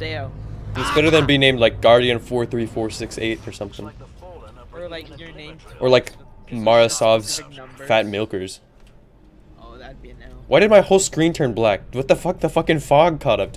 It's better than being named like Guardian four three four six eight or something, Or like your name. or like Marasov's. Fat Milkers. Oh, that'd be an L. Why did my whole screen turn black? What the fuck? The fucking fog caught up to me.